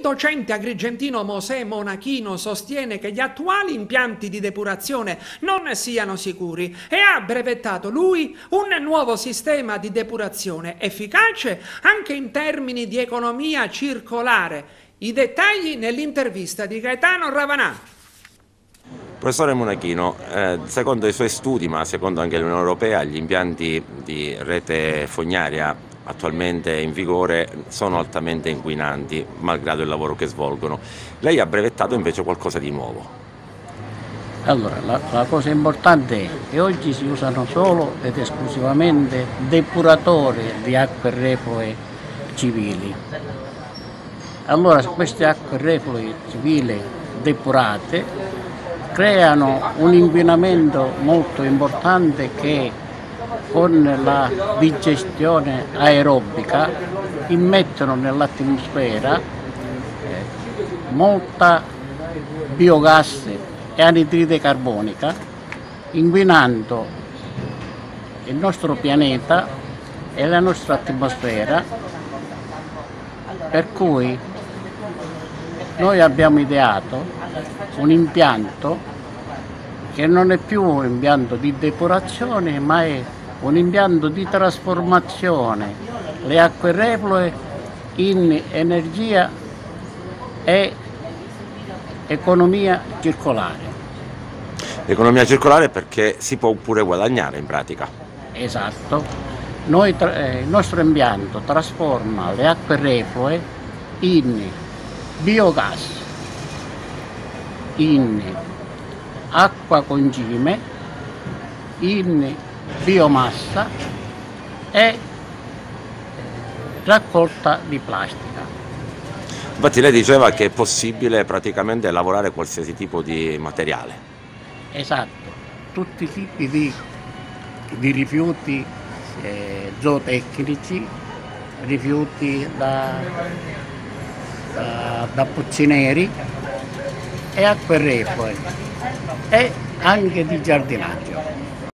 docente agrigentino Mosè Monachino sostiene che gli attuali impianti di depurazione non siano sicuri e ha brevettato lui un nuovo sistema di depurazione efficace anche in termini di economia circolare. I dettagli nell'intervista di Gaetano Ravanà. Professore Monachino, eh, secondo i suoi studi, ma secondo anche l'Unione Europea, gli impianti di rete fognaria attualmente in vigore sono altamente inquinanti, malgrado il lavoro che svolgono. Lei ha brevettato invece qualcosa di nuovo. Allora, la, la, cosa importante è che oggi si usano solo ed esclusivamente depuratori di acque reflue civili. Allora queste acque reflue civili depurate creano un inquinamento molto importante che con la digestione aerobica immettono nell'atmosfera eh, molta biogas e anidride carbonica, inquinando il nostro pianeta e la nostra atmosfera, per cui noi abbiamo ideato un impianto che non è più un impianto di depurazione ma è un impianto di trasformazione le acque reflue in energia e economia circolare. Economia circolare perché si può pure guadagnare in pratica. Esatto. Noi, eh, il nostro impianto trasforma le acque reflue in biogas, in acqua concime, in biomassa e raccolta di plastica. Infatti lei diceva che è possibile praticamente lavorare qualsiasi tipo di materiale. Esatto, tutti i tipi di, di rifiuti eh, zootecnici, rifiuti da, da, da pozzineri e acque reflue e anche di giardinaggio.